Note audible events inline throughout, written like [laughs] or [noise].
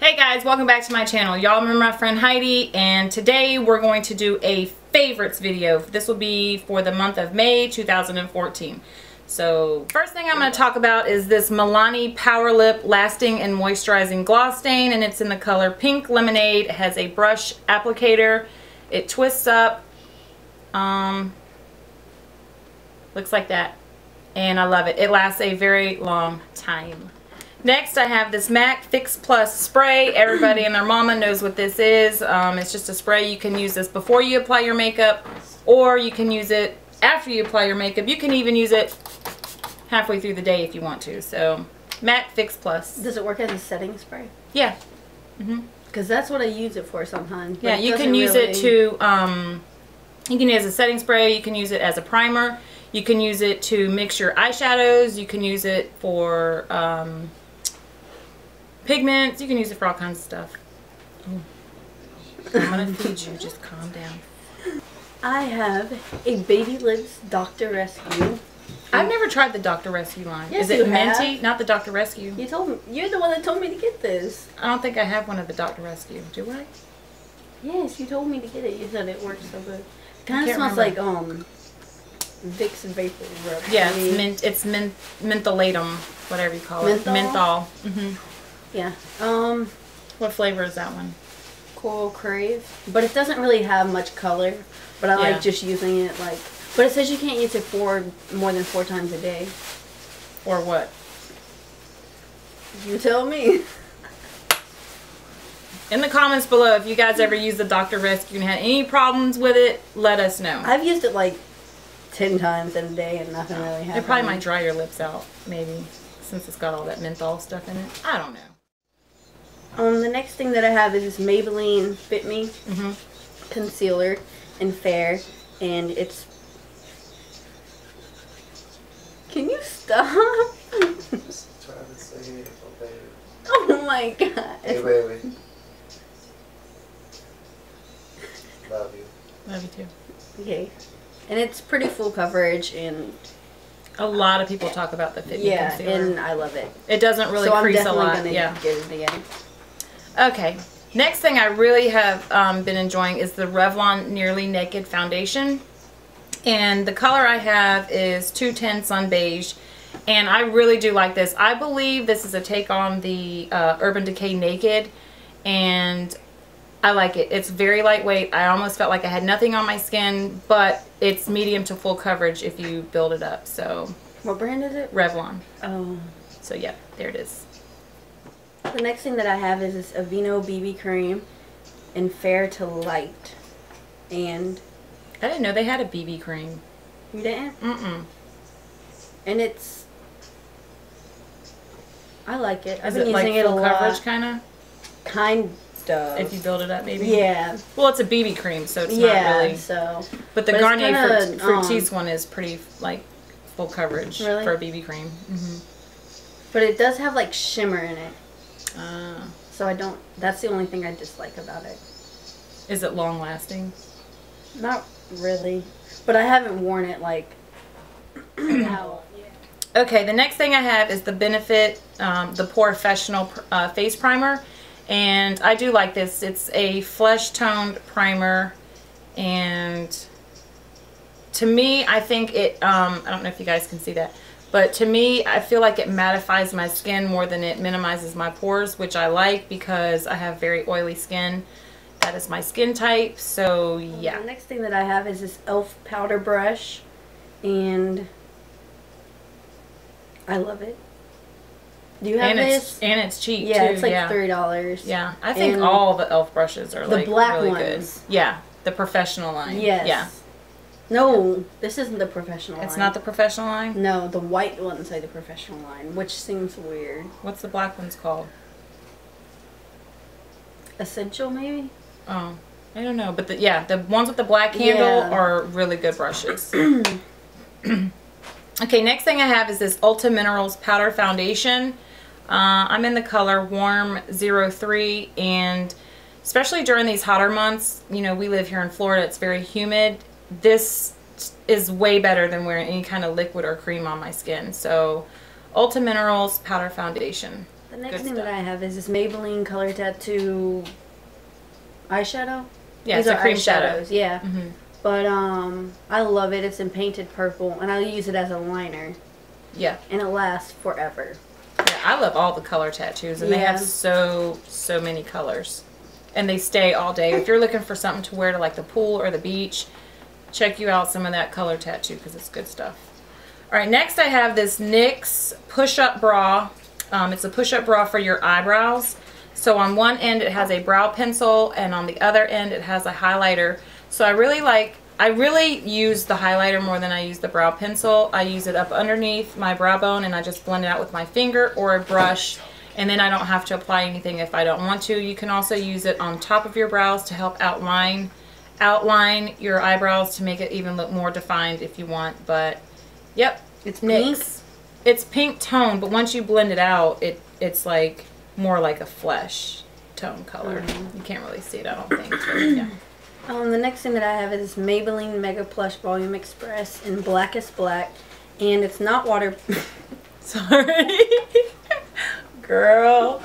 Hey guys, welcome back to my channel. Y'all remember my friend Heidi and today we're going to do a favorites video. This will be for the month of May 2014. So first thing I'm going to talk about is this Milani Power Lip Lasting and Moisturizing Gloss Stain and it's in the color Pink Lemonade. It has a brush applicator. It twists up. Um, looks like that. And I love it. It lasts a very long time. Next, I have this MAC Fix Plus spray. Everybody and their mama knows what this is. Um, it's just a spray. You can use this before you apply your makeup, or you can use it after you apply your makeup. You can even use it halfway through the day if you want to. So, MAC Fix Plus. Does it work as a setting spray? Yeah. Mm-hmm. Because that's what I use it for sometimes. Yeah, you can use really... it to, um, you can use it as a setting spray. You can use it as a primer. You can use it to mix your eyeshadows. You can use it for, um, pigments. You can use it for all kinds of stuff. Ooh. I'm gonna feed you. Just calm down. I have a Baby Lips Dr. Rescue. I've never tried the Dr. Rescue line. Yes, Is it minty? Have. Not the Dr. Rescue. You told me you're the one that told me to get this. I don't think I have one of the Dr. Rescue. Do I? Yes, you told me to get it. You said it works so good. It kind of smells remember. like um Vicks and vapor rub. Yeah, it's mint. It's mint mentholatum, whatever you call Menthol? it. Menthol. Mm-hmm. Yeah. Um, what flavor is that one? Coral Crave. But it doesn't really have much color. But I yeah. like just using it like. But it says you can't use it four more than four times a day. Or what? You tell me. [laughs] In the comments below, if you guys ever use the Dr. Rescue and had any problems with it, let us know. I've used it like 10 times in a day and nothing really happened. It probably might dry your lips out, maybe, since it's got all that menthol stuff in it. I don't know. Um, the next thing that I have is this Maybelline Fit Me mm -hmm. concealer in fair, and it's. Can you stop? [laughs] oh my god. Hey baby. Love you. Love you too. Okay. And it's pretty full coverage and a lot of people talk about the Fit Me yeah, concealer. and I love it. It doesn't really so crease a lot. yeah. get it again. Okay, next thing I really have um, been enjoying is the Revlon Nearly Naked Foundation. And the color I have is 210 Sun Beige. And I really do like this. I believe this is a take on the uh, Urban Decay Naked. And I like it. It's very lightweight. I almost felt like I had nothing on my skin. But it's medium to full coverage if you build it up. So. What brand is it? Revlon. Oh. So yeah, there it is. The next thing that I have is this Aveeno BB cream in fair to light. And I didn't know they had a BB cream. You didn't? Mm-mm. And it's I like it. I've been it using like it a lot. coverage kind of? Kind of. If you build it up maybe? Yeah. Well, it's a BB cream, so it's yeah, not really. so. But the but Garnier kinda, Fructis um, one is pretty like full coverage really? for a BB cream. Mm -hmm. But it does have like shimmer in it. Uh, so I don't, that's the only thing I dislike about it. Is it long lasting? Not really. But I haven't worn it like [clears throat] Okay, the next thing I have is the Benefit, um, the POREfessional uh, Face Primer. And I do like this. It's a flesh toned primer. And to me, I think it, um, I don't know if you guys can see that. But to me, I feel like it mattifies my skin more than it minimizes my pores, which I like because I have very oily skin. That is my skin type, so yeah. The next thing that I have is this e.l.f. powder brush, and I love it. Do you have and this? It's, and it's cheap yeah, too. it's like yeah. three dollars. Yeah, I think and all the e.l.f. brushes are like. the like black really ones. good. Yeah, the professional line. Yes. Yeah. No, this isn't the professional It's line. not the professional line? No, the white ones are the professional line, which seems weird. What's the black ones called? Essential, maybe? Oh, I don't know. But the, yeah, the ones with the black handle yeah. are really good brushes. [clears throat] okay, next thing I have is this Ulta Minerals Powder Foundation. Uh, I'm in the color Warm 03 and especially during these hotter months, you know, we live here in Florida, it's very humid this is way better than wearing any kind of liquid or cream on my skin. So Ulta Minerals Powder Foundation. The next Good thing stuff. that I have is this Maybelline Color Tattoo eyeshadow. Yeah, These it's are a cream shadows. Yeah. Mm-hmm. But um, I love it. It's in painted purple, and I use it as a liner. Yeah. And it lasts forever. Yeah, I love all the color tattoos, and yeah. they have so so many colors, and they stay all day. If you're looking for something to wear to like the pool or the beach, check you out some of that color tattoo because it's good stuff. All right, next I have this NYX push-up bra. Um, it's a push-up bra for your eyebrows. So on one end it has a brow pencil, and on the other end it has a highlighter. So I really like I really use the highlighter more than I use the brow pencil. I use it up underneath my brow bone and I just blend it out with my finger or a brush and then I don't have to apply anything if I don't want to. You can also use it on top of your brows to help outline outline your eyebrows to make it even look more defined if you want. But yep, it's pink. It's pink tone, but once you blend it out, it it's like more like a flesh tone color. Mm -hmm. You can't really see it, I don't think. Yeah. [clears throat] Um, the next thing that I have is Maybelline Mega Plush Volume Express in Blackest Black. And it's not water... [laughs] [laughs] Sorry. [laughs] Girl.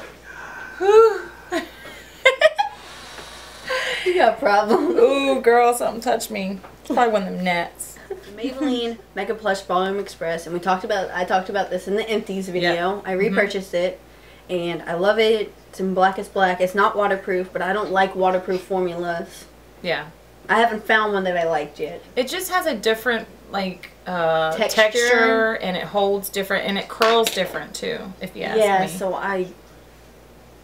[laughs] you got a problem. Ooh, girl, something touched me. It's probably one of them nets. Maybelline [laughs] Mega Plush Volume Express, and we talked about I talked about this in the empties video. Yep. I mm-hmm. repurchased mm -hmm. it, and I love it. It's in black blackest black. It's not waterproof, but I don't like waterproof formulas. Yeah. I haven't found one that I liked yet. It just has a different like uh, texture. texture. and it holds different and it curls different too. If you ask yeah, me. Yeah, so I.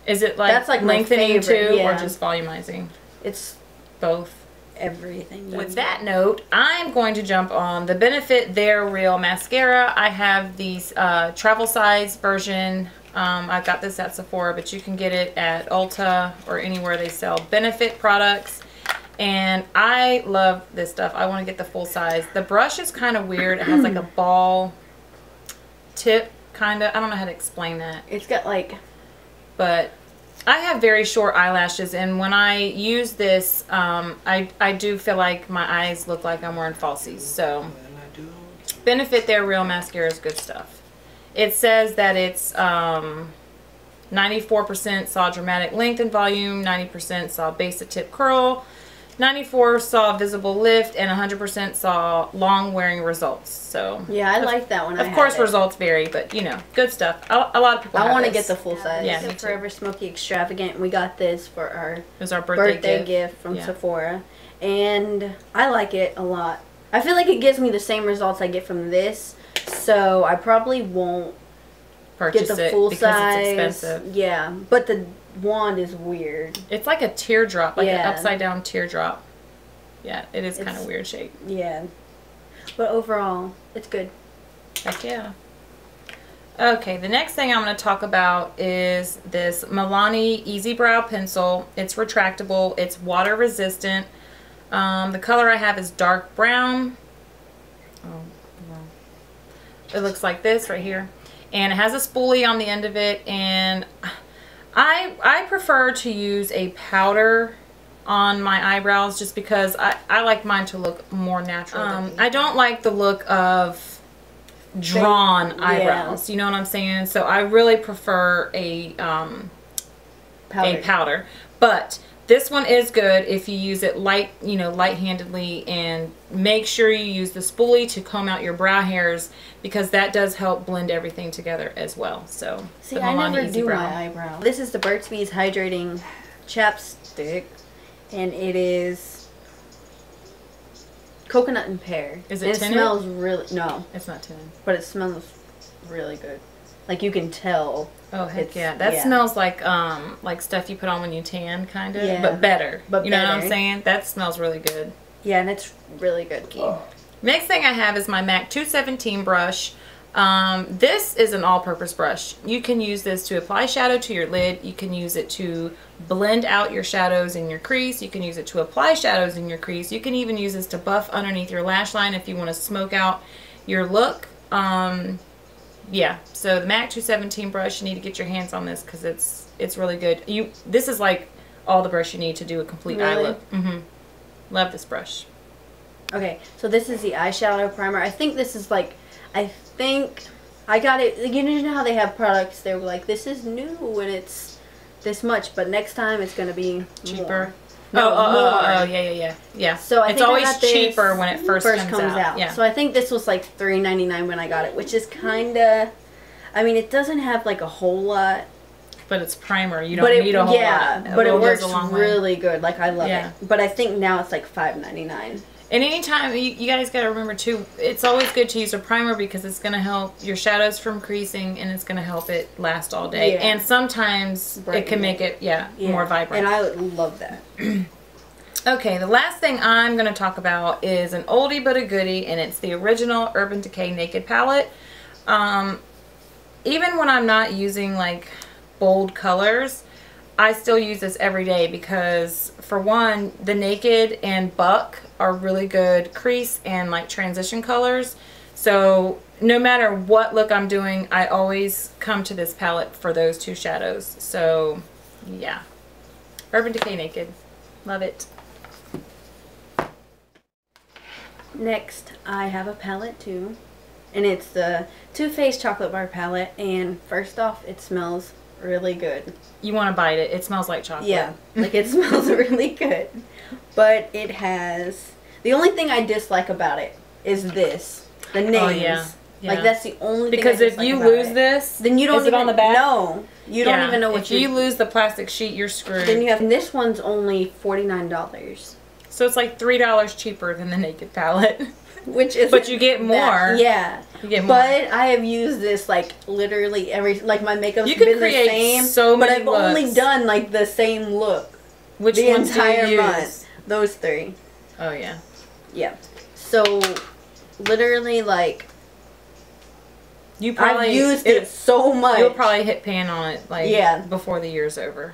Is it like that's like lengthening too, yeah. or just volumizing? It's both. Everything. With that note, I'm going to jump on the Benefit They're Real mascara. I have the uh, travel size version. Um, I got this at Sephora, but you can get it at Ulta or anywhere they sell Benefit products. And I love this stuff. I want to get the full size. The brush is kind of weird. It has like a [clears throat] ball tip, kind of. I don't know how to explain that. It's got like... But I have very short eyelashes. And when I use this, um, I, I do feel like my eyes look like I'm wearing falsies. So Benefit They're Real Mascara is good stuff. It says that it's... Um, 94% saw dramatic length and volume, 90% saw base to tip curl, 94 saw visible lift and 100% saw long wearing results. So yeah, I like that one. Of I course, results vary, but you know, good stuff. A, a lot of people. I want to get the full size. Yeah, yeah Forever Smoky Extravagant. We got this for our it was our birthday, birthday gift. gift, from yeah. Sephora, and I like it a lot. I feel like it gives me the same results I get from this, so I probably won't Purchase get the full size. Yeah, but the wand is weird. It's like a teardrop, like yeah. an upside down teardrop. Yeah, it is kind of weird shape. Yeah. But overall, it's good. Heck yeah. Okay, the next thing I'm going to talk about is this Milani Easy Brow Pencil. It's retractable. It's water resistant. Um, the color I have is dark brown. Oh, It looks like this right here. And it has a spoolie on the end of it. And I, I prefer to use a powder on my eyebrows just because I, I like mine to look more natural. Um, I don't like the look of drawn yeah. eyebrows. You know what I'm saying? So I really prefer a um, powder. a powder. But this one is good if you use it light, you know, light-handedly and make sure you use the spoolie to comb out your brow hairs because that does help blend everything together as well. So, See, I never Easy do brow. my eyebrow. This is the Burt's Bees Hydrating Chapstick and it is coconut and pear. Is it It smells really, no. It's not tinted. But it smells really good. Like you can tell. Oh heck yeah! That yeah. smells like um like stuff you put on when you tan, kind of, yeah. but better. But you better. know what I'm saying? That smells really good. Yeah, and it's really good. Oh. Next thing I have is my MAC 217 brush. Um, this is an all-purpose brush. You can use this to apply shadow to your lid. You can use it to blend out your shadows in your crease. You can use it to apply shadows in your crease. You can even use this to buff underneath your lash line if you want to smoke out your look. Um, yeah, so the MAC 217 brush, you need to get your hands on this because it's it's really good. You This is like all the brush you need to do a complete really? eye look. Mm -hmm. Love this brush. Okay, so this is the eyeshadow primer. I think this is like, I think, I got it. You know how they have products? They're like, this is new and it's this much, but next time it's gonna be Cheaper. More. No, oh, oh, oh, oh, yeah, yeah, yeah, yeah. So I it's always cheaper when it first, comes, out. Yeah. So I think this was like three ninety nine when I got it, which is kinda. I mean, it doesn't have like a whole lot, but it's primer. You don't but it need a whole yeah, lot. but it works way. really good. Like I love Yeah. it. But I think now it's like five ninety nine. And anytime you, you guys got to remember too, it's always good to use a primer because it's going to help your shadows from creasing and it's going to help it last all day. Yeah. And sometimes it can make it yeah, more vibrant. And I love that. [clears throat] Okay, the last thing I'm going to talk about is an oldie but a goodie, and it's the original Urban Decay Naked Palette. Um, even when I'm not using like bold colors, I still use this every day because for one, the Naked and Buck are really good crease and like transition colors. So no matter what look I'm doing, I always come to this palette for those two shadows. So yeah, Urban Decay Naked. Love it. Next, I have a palette too, and it's the Too Faced Chocolate Bar palette. And first off, it smells really good. You want to bite it. It smells like chocolate. Yeah, [laughs] like it smells [laughs] really good. But it has the only thing I dislike about it is this, the oh, names. Oh, yeah. Yeah. Like that's the only Because if you lose it. this, then you don't even on the back? No, you don't Yeah. even know what if you. lose the plastic sheet, you're screwed. then you have this one's only forty nine dollars, so it's like three dollars cheaper than the Naked palette. which is But you get more. yeah, get more. But I have used this like literally every like my makeup's You can been create the same. so but I've only done like the same look Which the ones do you entire month. Those three. Oh yeah. Yeah. So literally like You probably I've used it, so much. You'll probably hit pan on it like Yeah. before the year's over.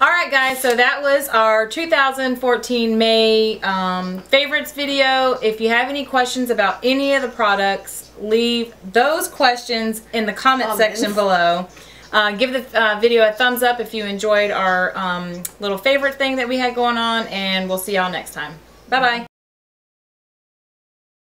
All right, guys. So that was our 2014 May um, favorites video. If you have any questions about any of the products, leave those questions in the comment Comments. section below. Uh, give the uh, video a thumbs up if you enjoyed our um, little favorite thing that we had going on, and we'll see y'all next time. Bye bye.